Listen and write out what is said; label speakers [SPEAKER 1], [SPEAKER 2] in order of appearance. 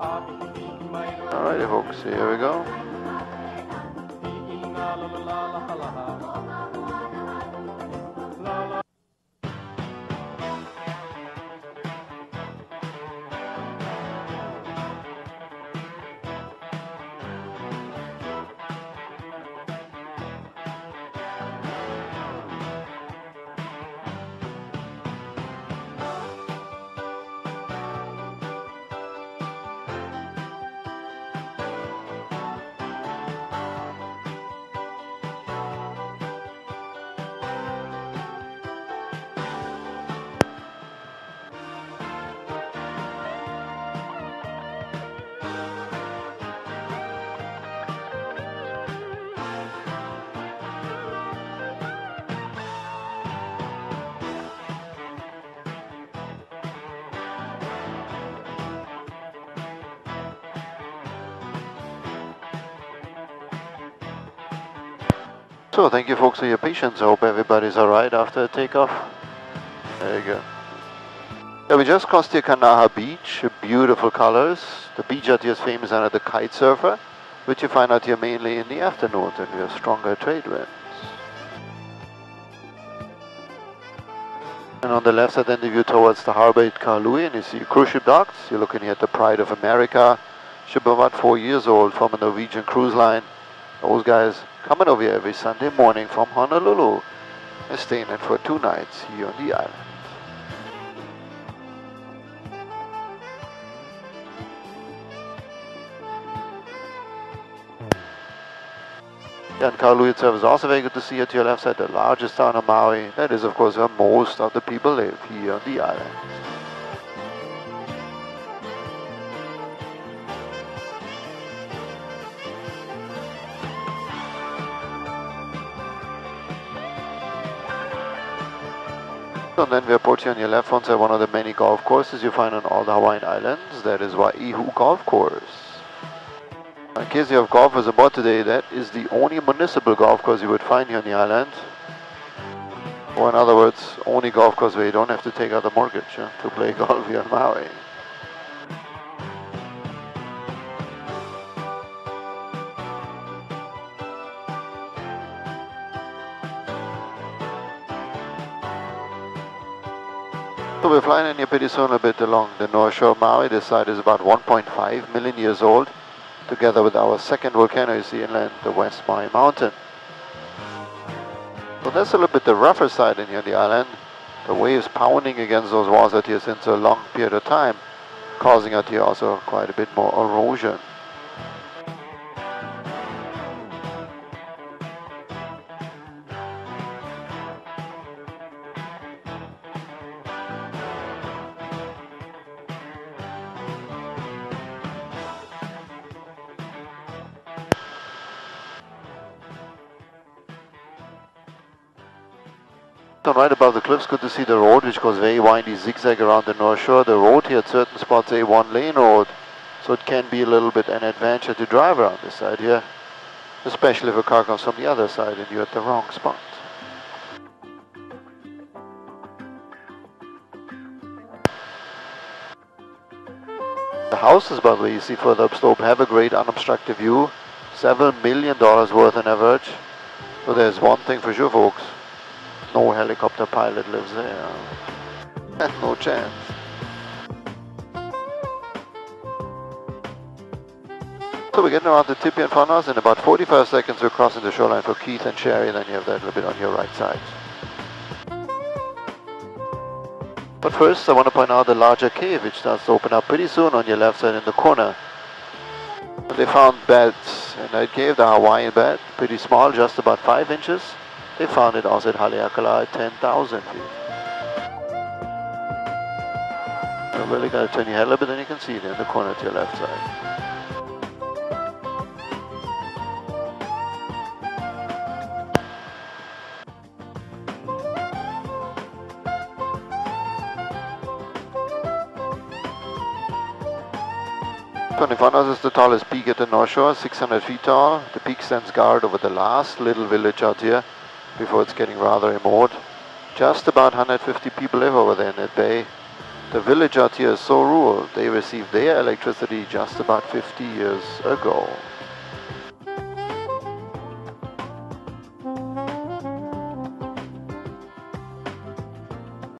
[SPEAKER 1] Alrighty folks, here we go. So thank you folks for your patience. I hope everybody's alright after takeoff. There you go. Yeah, we just crossed the Kanaha beach, beautiful colors. The beach out here is famous under the kite surfer, which you find out here mainly in the afternoon when we have stronger trade winds. And on the left side then the view towards the harbor at Kahului and you see cruise ship docks. You're looking here at the Pride of America, ship about four years old from a Norwegian cruise line. Those guys coming over here every Sunday morning from Honolulu and staying in for two nights here on the island. Yeah, and itself is also very good to see at your left side, the largest town of Maui. That is, of course, where most of the people live here on the island. And then we approach here on your left hand side one of the many golf courses you find on all the Hawaiian Islands. That is Wai'ehu Golf Course. In case you have golf golfers aboard today, that is the only municipal golf course you would find here on the island. Or in other words, only golf course where you don't have to take out a mortgage to play golf here on Maui. So we're flying in here pretty soon a bit along the north shore of Maui. This side is about 1.5 million years old, together with our second volcano you see inland, the West Maui Mountain. So that's a little bit the rougher side in here the island. The waves pounding against those walls out here since a long period of time, causing out here also quite a bit more erosion. Right above the cliffs, good to see the road, which goes very windy, zigzag around the north shore. The road here at certain spots a one-lane road, so it can be a little bit an adventure to drive around this side here, especially if a car comes from the other side and you're at the wrong spot. The houses, by the way, you see further upslope have a great unobstructed view, several million dollars worth on average. So there's one thing for sure, folks no helicopter pilot lives there. no chance. So we're getting around the tip here in front of us. In about 45 seconds we're crossing the shoreline for Keith and Cherry. Then you have that little bit on your right side. But first I want to point out the larger cave which starts to open up pretty soon on your left side in the corner. They found beds in that cave, the Hawaiian bed, pretty small, just about 5 inches. They found it also at Haleakala at 10,000 feet. I'm really going to turn your head a little bit, then you can see it in the corner to your left side. Tonifanos is the tallest peak at the North Shore, 600 feet tall. The peak stands guard over the last little village out here before it's getting rather remote. Just about 150 people live over there in that bay. The village out here is so rural, they received their electricity just about 50 years ago.